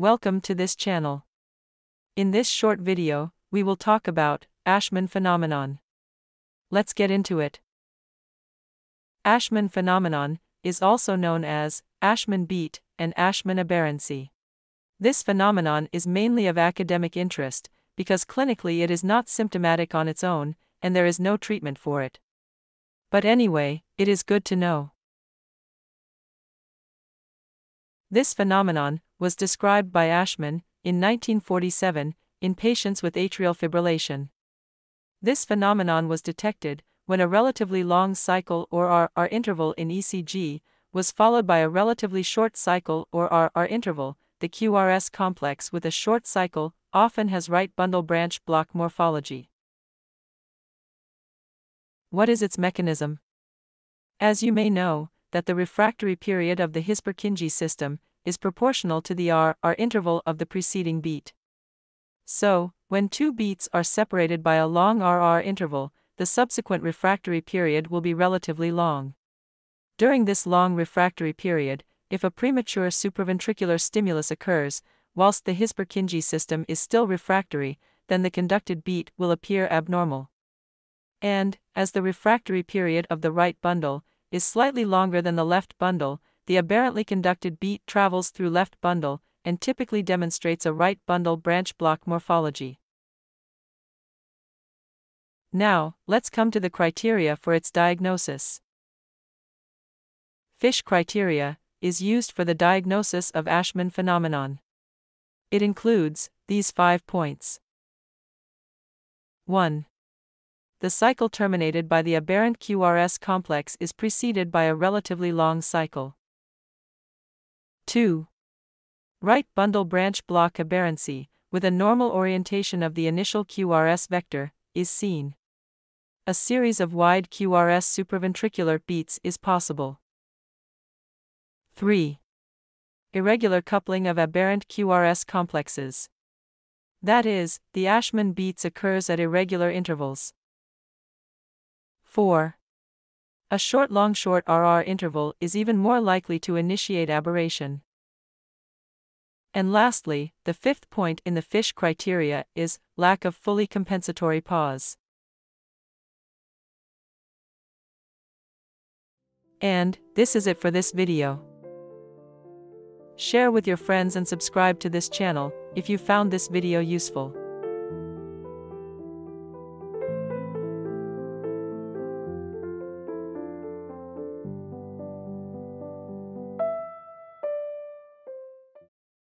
Welcome to this channel. In this short video, we will talk about Ashman phenomenon. Let's get into it. Ashman phenomenon is also known as Ashman beat and Ashman aberrancy. This phenomenon is mainly of academic interest because clinically it is not symptomatic on its own and there is no treatment for it. But anyway, it is good to know. This phenomenon was described by Ashman in 1947 in patients with atrial fibrillation. This phenomenon was detected when a relatively long cycle or RR interval in ECG was followed by a relatively short cycle or RR interval. The QRS complex with a short cycle often has right bundle branch block morphology. What is its mechanism? As you may know, that the refractory period of the His-Purkinje system is proportional to the R-R interval of the preceding beat. So, when two beats are separated by a long RR interval, the subsequent refractory period will be relatively long. During this long refractory period, if a premature supraventricular stimulus occurs, whilst the His-Purkinje system is still refractory, then the conducted beat will appear abnormal. And, as the refractory period of the right bundle is slightly longer than the left bundle, the aberrantly conducted beat travels through left bundle and typically demonstrates a right bundle branch block morphology. Now, let's come to the criteria for its diagnosis. Fisch criteria is used for the diagnosis of Ashman phenomenon. It includes these five points. 1. The cycle terminated by the aberrant QRS complex is preceded by a relatively long cycle. 2. Right bundle branch block aberrancy, with a normal orientation of the initial QRS vector, is seen. A series of wide QRS supraventricular beats is possible. 3. Irregular coupling of aberrant QRS complexes. That is, the Ashman beats occurs at irregular intervals. 4. A short long short RR interval is even more likely to initiate aberration. And lastly, the fifth point in the fish criteria is lack of fully compensatory pause. And, this is it for this video. Share with your friends and subscribe to this channel if you found this video useful.